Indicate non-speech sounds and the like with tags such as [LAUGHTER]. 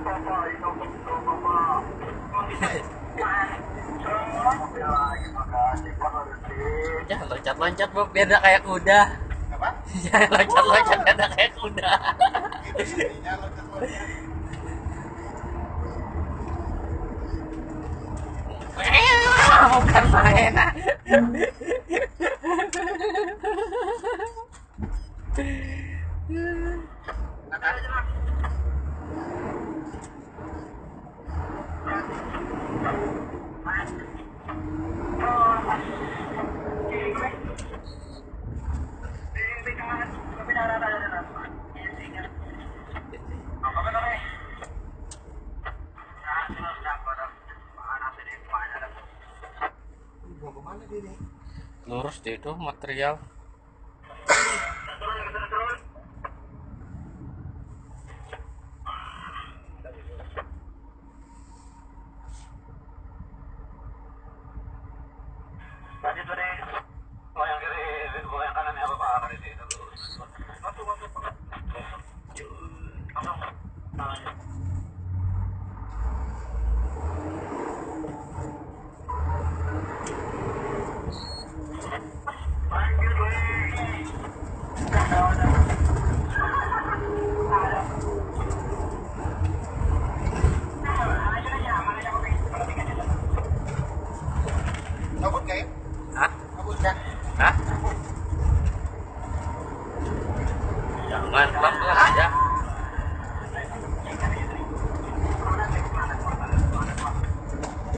Jangan [LAUGHS] loncat-loncat Bob, biar nggak kayak kuda. Apa? Jangan [LAUGHS] loncat-loncat biar nggak kayak kuda. Loncat-loncat. Bukan [LAUGHS] Mau ke mana dia nih? Lurus deh itu material. Tadi jangan pelan pelan ya.